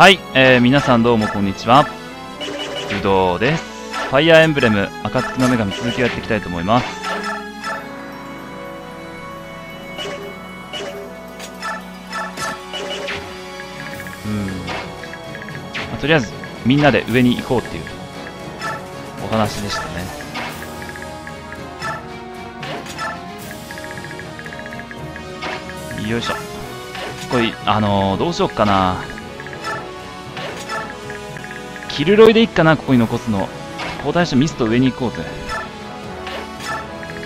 はい、えー、皆さんどうもこんにちは。ぶどうです。ファイアーエンブレム、暁の女神続きをやっていきたいと思います。うん。まあとりあえず、みんなで上に行こうっていうお話でしたね。よいしょ。これ、あのー、どうしよっかな。キルロイでいっかな、ここに残すの。交代してミスト上に行こうぜ。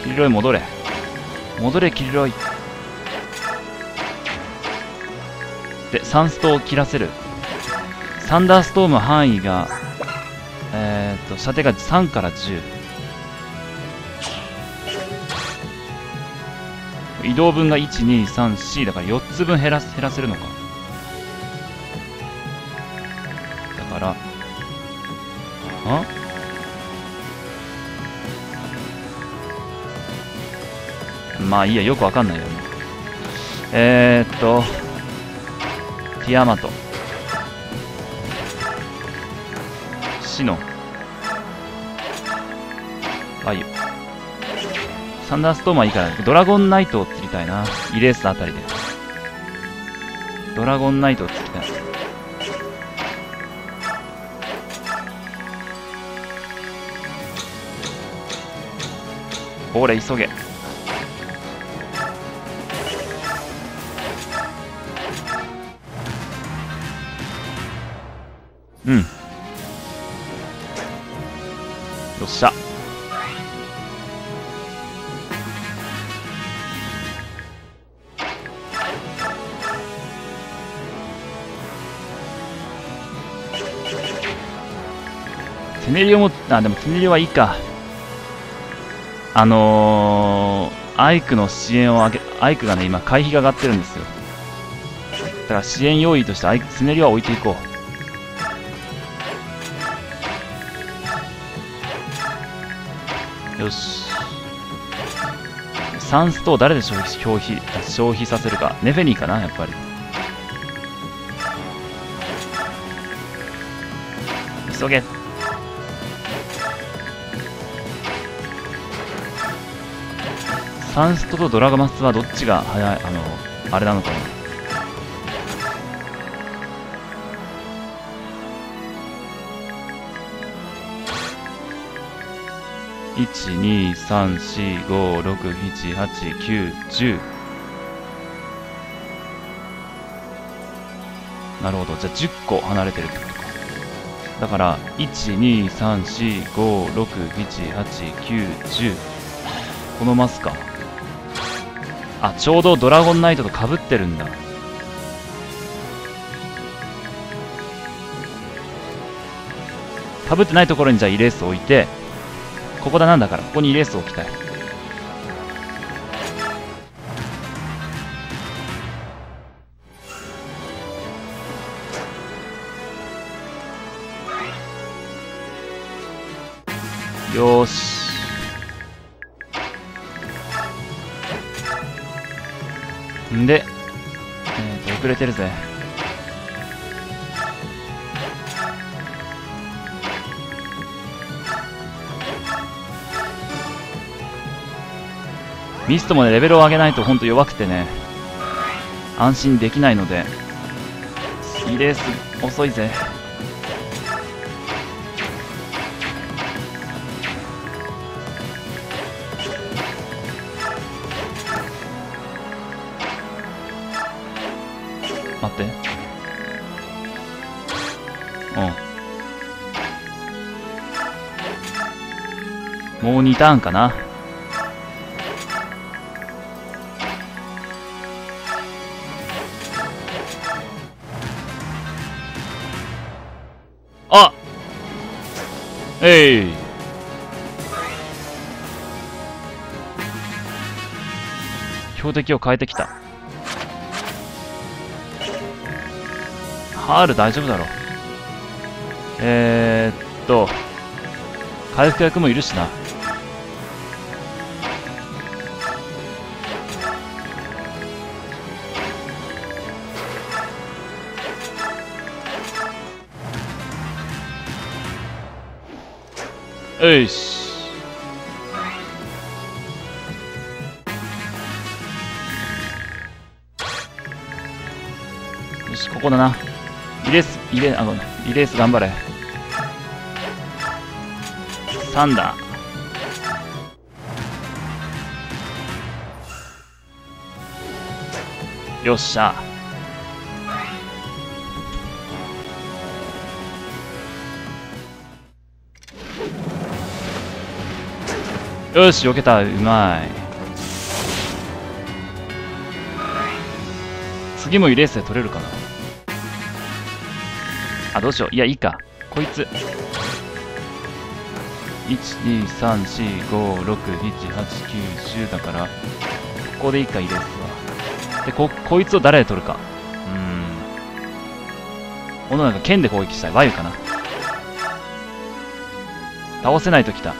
キルロイ戻れ。戻れ、キルロイ。で、サンストを切らせる。サンダーストーム範囲が、えー、っと、射程が3から10。移動分が1、2、3、4だから4つ分減らす減らせるのか。あまあいいや、よくわかんないよね。えー、っと、ティアマト。シノン。バユ。サンダーストームはいいから、ドラゴンナイトを釣りたいな。イレースあたりで。ドラゴンナイトをほれ、急げ。うん。よっしゃ。テネリオも、あ、でもテネリオはいいか。あのー、アイクの支援を上げ、アイクがね、今、会費が上がってるんですよ。だから支援用意としてアイク、テネリは置いていこう。よし。サンストを誰で消費、消費、消費させるか。ネフェニーかな、やっぱり。急げ。サンストとドラゴマスはどっちが早い、あの、あれなのかな？1、2、3、4、5、6、7、8、9、10。なるほど。じゃあ10個離れてるってことか。だから、1、2、3、4、5、6、7、8、9、10。このマスか。あ、ちょうどドラゴンナイトと被ってるんだ。被ってないところにじゃあイレース置いて、ここだなんだから、ここにイレース置きたい。よし。んで、えー、と、遅れてるぜ。ミストもね、レベルを上げないとほんと弱くてね、安心できないので、いいレース遅いぜ。待って。うん。もう2ターンかな。あえい標的を変えてきたハール大丈夫だろう。えー、っと、回復役もいるしな。よし。よし、ここだな。イレースイレあごめん。イレース頑張れ。3だよっしゃ。よし避けた。うまい。次もイレースで取れるかな。あどうしよう。いやいいか。こいつ。12345678910だからここでいいかイレースはでここいつを誰で取るか。うーん。このなんか剣で攻撃したい。ワユかな。倒せないときた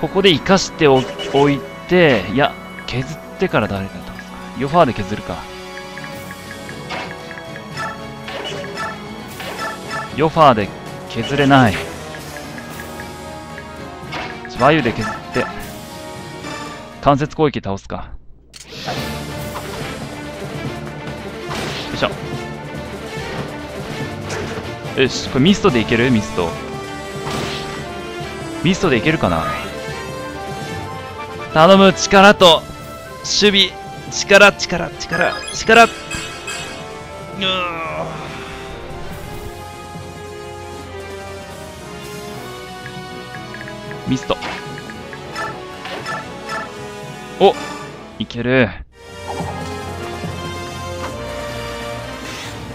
ここで生かしておおいていや削ってから誰か倒すか。ヨファーで削るか。ヨファーで削れない。バユで削って関節攻撃倒すか。よいしょ。よしこれミストでいける？ミスト。ミストでいけるかな？頼む力と。守備。力力力力。うー。ミスト。おいける。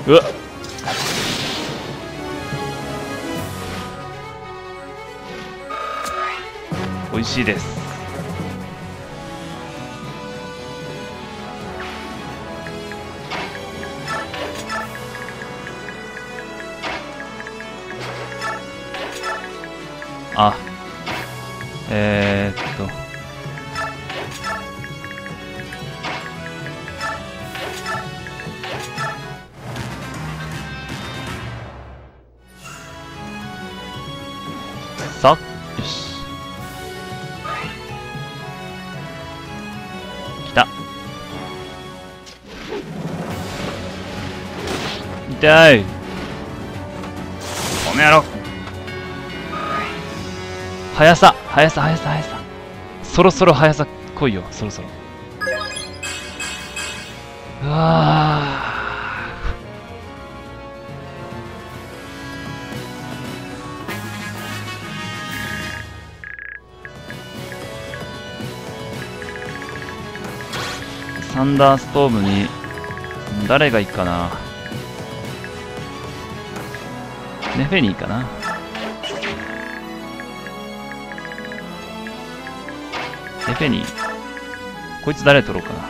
うわ。っ美味しいです。あ。えー、っと。さよし。来た。痛い。この野郎速さ速さ速さ速さ。そろそろ速さ来いよそろそろ。うわサンダーストームに誰がいいかな。ネフェニーかな。ネフェニーこいつ誰取ろうかな。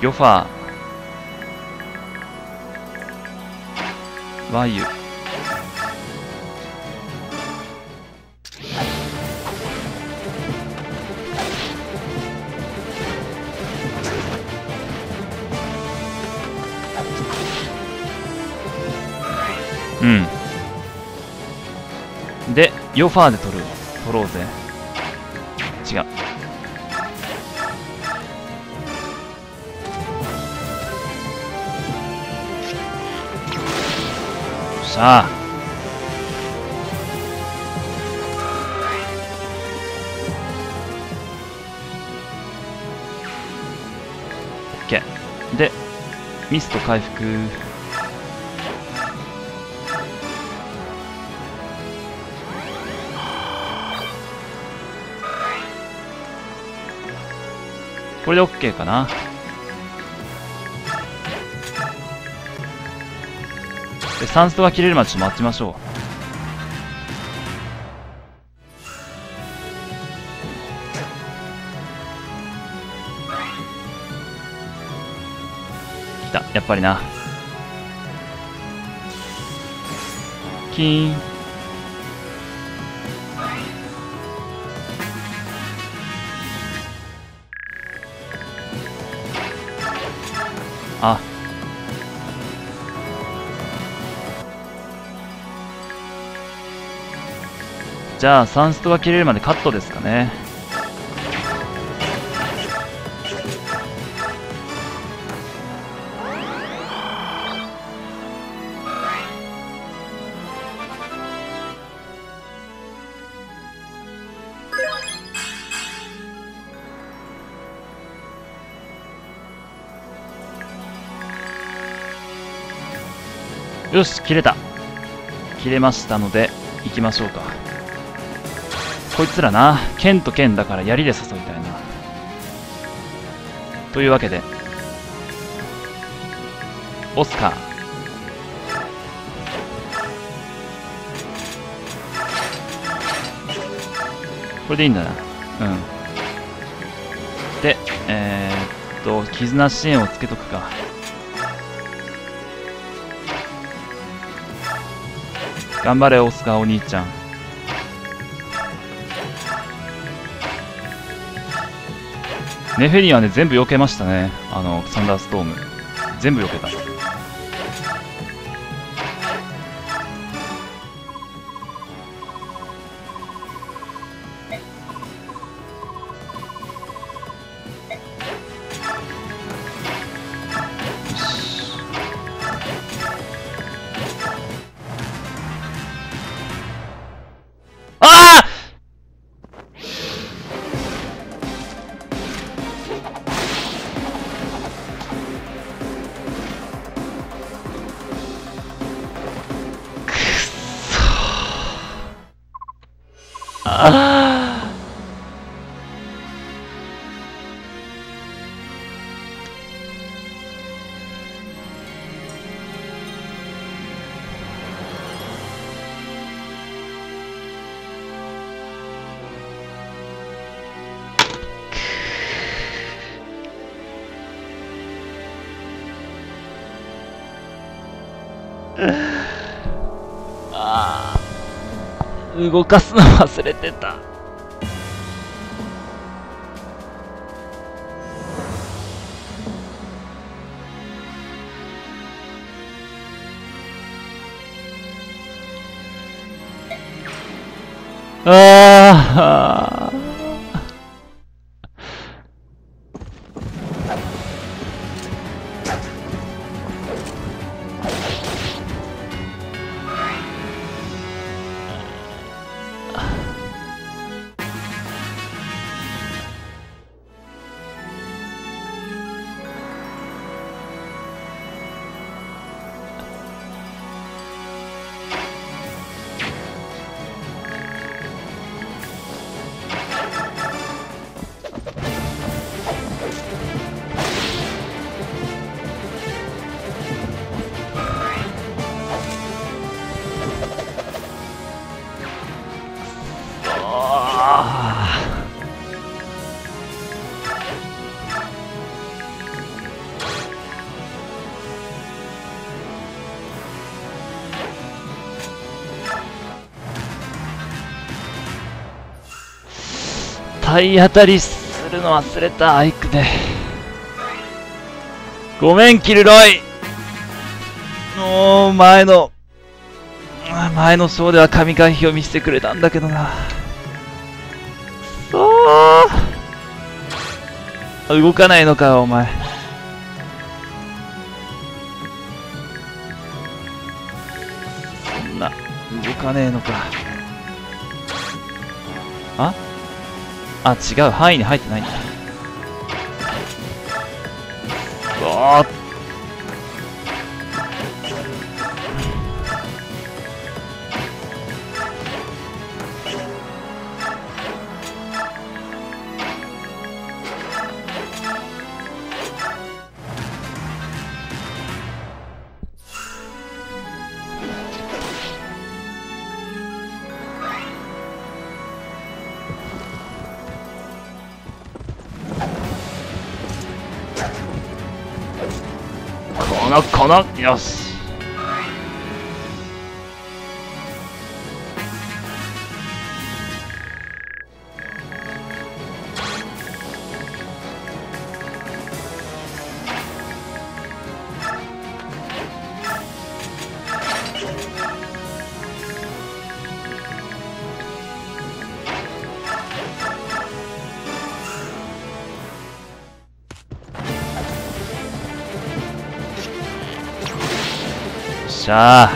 ヨファー。ワイユ。うん。でヨファーで取る取ろうぜ。さ。あオッケーでミスト回復。これで OK かな。サンストが切れるまでちょっと待ちましょう。来たやっぱりな。キーン。あじゃあサンストが切れるまでカットですかね。よし切れた。切れましたので行きましょうか。こいつらな剣と剣だから槍で誘いたいな。というわけでオスカー。これでいいんだな。うん。でえー、っと絆支援をつけとくか。頑張れ、オスカーお兄ちゃん。ネフェリアはね、全部避けましたね。あの、サンダーストーム。全部避けた。Ah. 動かすの忘れてた。ああ。体当たりするの忘れたアイクでごめんキルロイ。もう前の前の章では神回避を見せてくれたんだけどな。そー。動かないのかお前。そんな動かねえのか。あ？あ違う。範囲に入ってないんだ。わーっかなこのよししゃ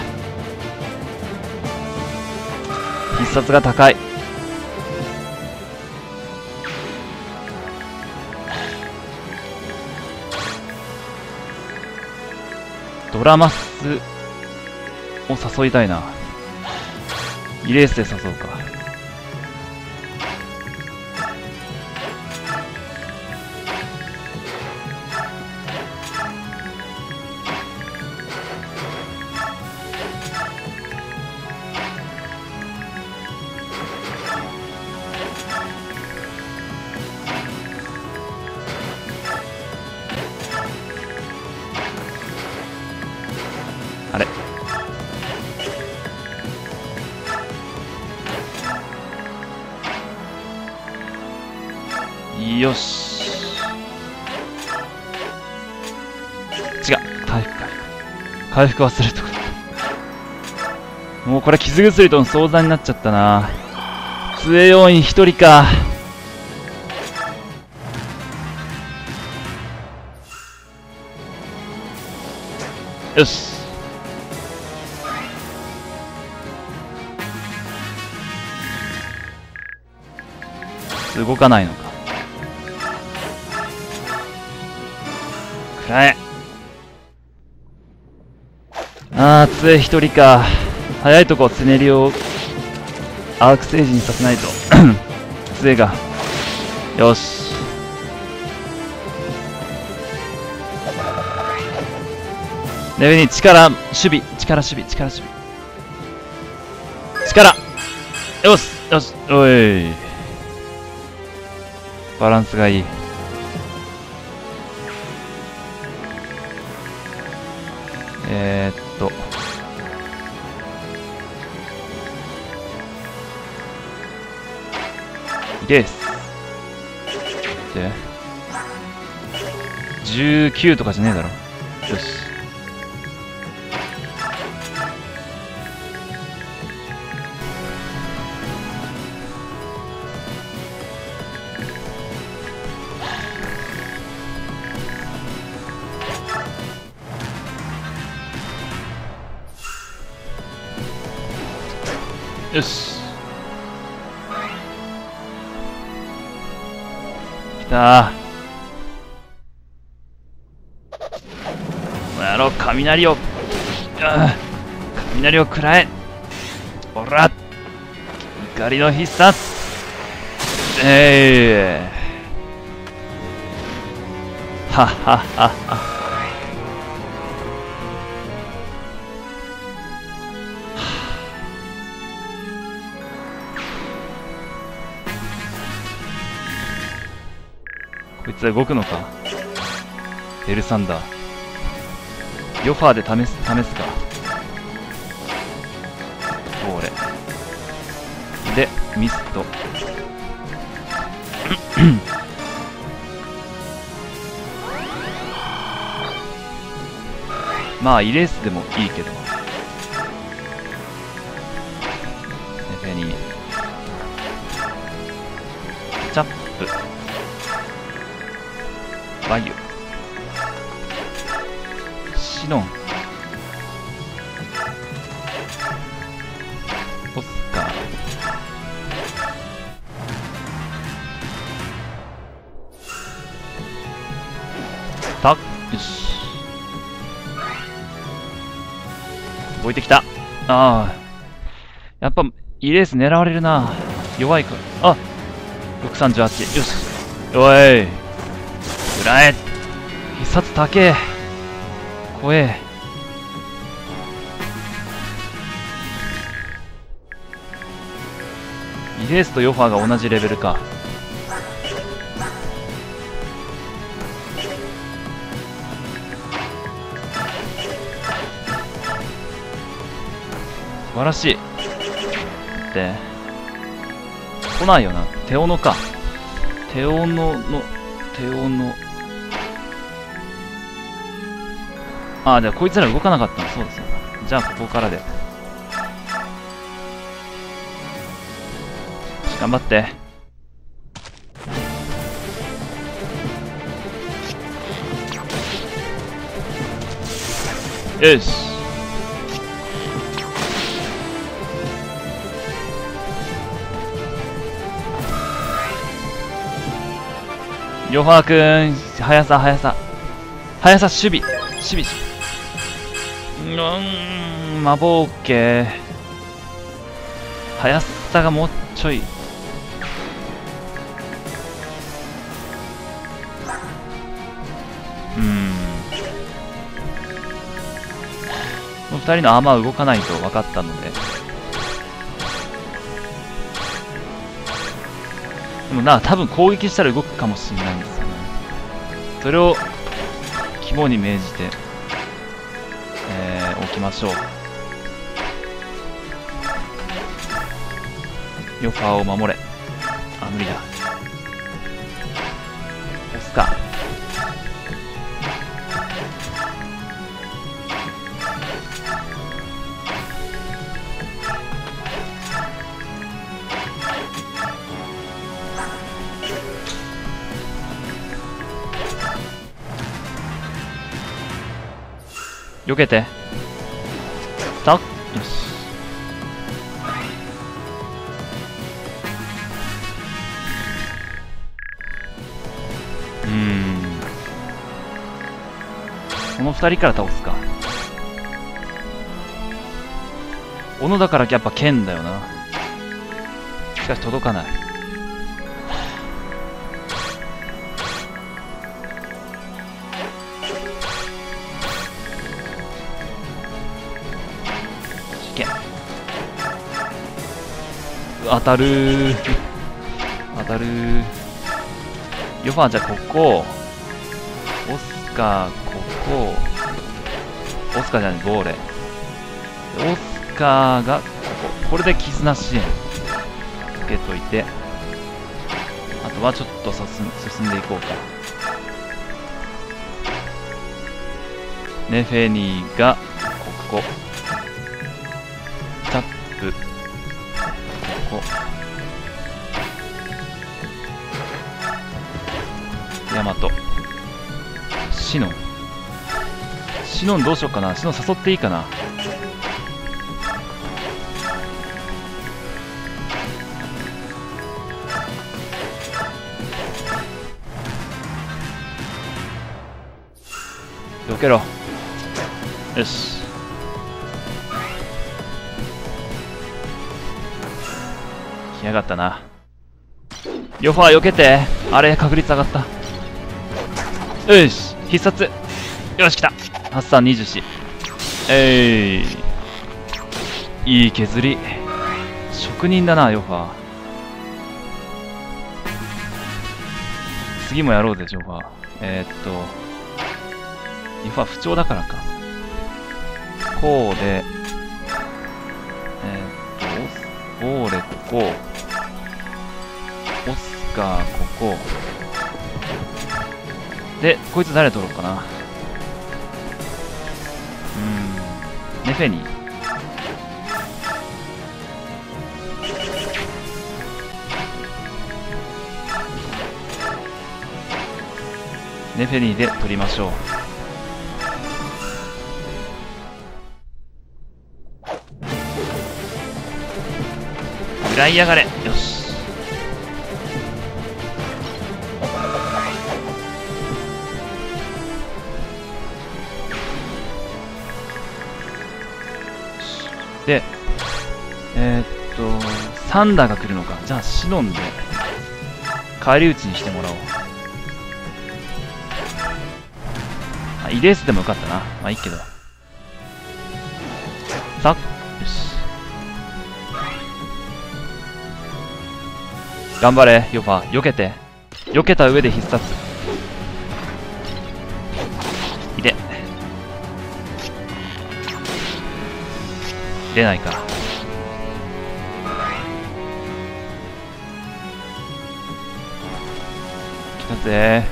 ー。必殺が高い。ドラマスを誘いたいな。イレースで誘うか。よし。違う。回復。回復回復忘れとくもうこれ傷薬との相談になっちゃったな。杖要員一人か。よし。動かないのか。くらえああ杖一人か。早いとこつねりをアーク星人にさせないと。杖が。よし。レベル2力守備。力守備。力守備。力。よし。よし。おい。バランスがいい。です。で19とかじゃねえだろ。よし。よし。来たこの野郎雷をああ雷を食らえ。おら怒りの必殺。ええはっはっはっは。つは動くのか？ベルサンダー。ヨファーで試す試すか？これ。でミスト。まあイレースでもいいけど。バユシノン。オスカー。たよし動いてきた。ああ。やっぱイレース狙われるな。弱いか。らあ638よし。おい。らえ。必殺高え怖え。イレースとヨファーが同じレベルか。素晴らしい。って。来ないよな。テオノか。テオノのテオノ。ああ、じゃこいつら動かなかったのそうですよ。じゃあここからで。頑張って。よし。ヨハァー君、速さ、速さ。速さ、守備。守備。うーん魔法系速さがもうちょい。うん。この2人のアーマー動かないと分かったので。でもな多分攻撃したら動くかもしれないんですよね。それを肝に銘じて、きましょう。ヨファーを守れ。あ無理だ。押すか。避けて。二人から倒すか。小野だからやっぱ剣だよな。しかし届かない。いけ当たる。当たる。ーヨファーじゃあここ。オスカーここ。オスカーじゃないゴーレオスカーがここ。これで絆支援。つけといて。あとはちょっと進進んでいこうか。ネフェニーがここ。シノンどうしようかな。シノン誘っていいかな。避けろ。よし。来やがったな。ヨファー避けて。あれ確率上がった。よし。必殺。よし来た。発散24えい。いい削り。職人だなヨファ次もやろうぜジョファえー、っと。ヨファ不調だからか。こうで。えー、っとオーレここ。オスカーここ。で、こいつ誰取ろうかな。ネフェニー。ネフェニーで取りましょう。食らいやがれよしで、えー、っと、サンダーが来るのか。じゃあ、シノンで、返り討ちにしてもらおう。あ、イレースでもよかったな。まあいいけど。さよし。頑張れ、ヨファ。避けて。避けた上で必殺。出ないか。来たぜ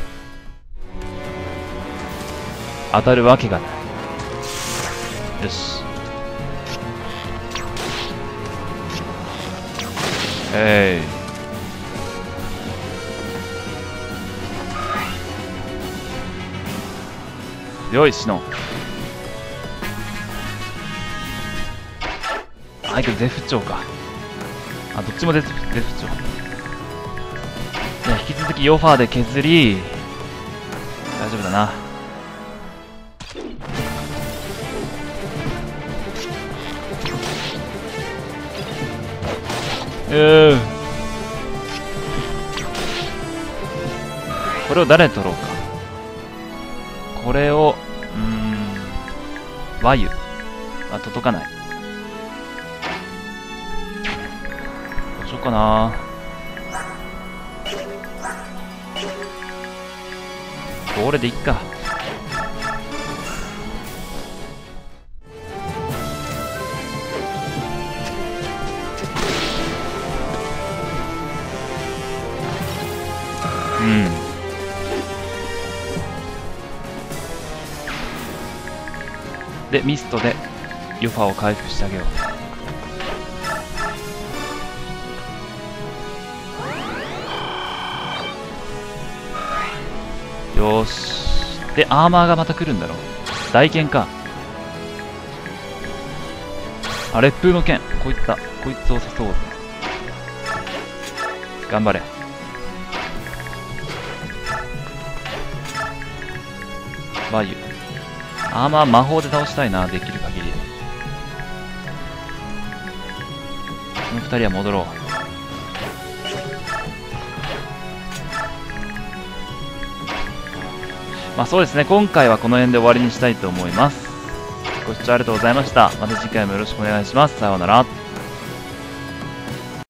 当たるわけがない。よし。えい。よいしの。あ、けど絶不調か。あ、どっちも絶絶不調。じゃあ引き続きヨファーで削り、大丈夫だな。うーこれを誰に取ろうか。これをうん。和湯あ届かない。かな。これでいっか。うん。でミストでユファを回復してあげよう。よし。でアーマーがまた来るんだろう。大剣か。あ烈風の剣。こいったこいつを誘おう頑張れ。バユ。アーマー魔法で倒したいなできる限り。この二人は戻ろう。まあそうですね今回はこの辺で終わりにしたいと思います。ご視聴ありがとうございました。また次回もよろしくお願いします。さようなら。